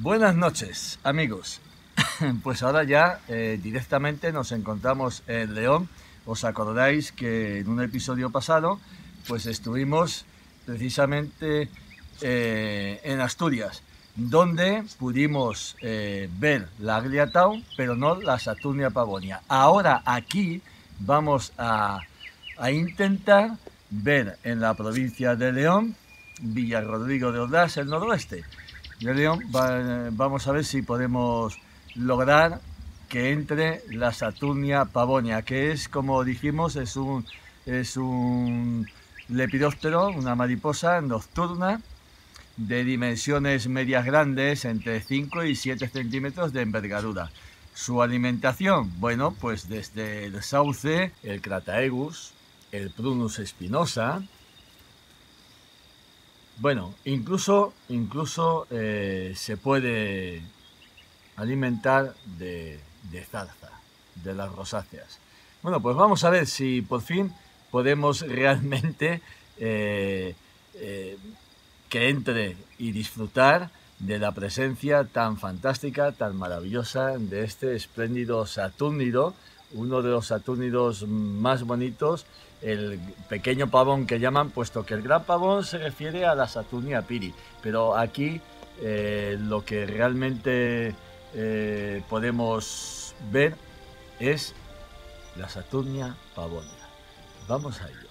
Buenas noches, amigos. Pues ahora ya eh, directamente nos encontramos en León. Os acordáis que en un episodio pasado, pues estuvimos precisamente eh, en Asturias, donde pudimos eh, ver la Agliatau, pero no la Saturnia pavonia. Ahora aquí vamos a, a intentar ver en la provincia de León, Villarrodrigo de Ordaz, el noroeste de León, vamos a ver si podemos lograr que entre la Saturnia pavonia, que es, como dijimos, es un, es un lepidóptero, una mariposa nocturna de dimensiones medias grandes, entre 5 y 7 centímetros de envergadura. Su alimentación, bueno, pues desde el sauce, el Crataegus, el Prunus espinosa, bueno, incluso, incluso eh, se puede alimentar de, zarza, de las rosáceas. Bueno, pues vamos a ver si por fin podemos realmente eh, eh, que entre y disfrutar de la presencia tan fantástica, tan maravillosa de este espléndido Satúrnido, uno de los Satúrnidos más bonitos, el pequeño pavón que llaman, puesto que el gran pavón se refiere a la Saturnia piri, pero aquí eh, lo que realmente eh, podemos ver es la Saturnia pavonia. Vamos a ello.